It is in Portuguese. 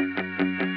Música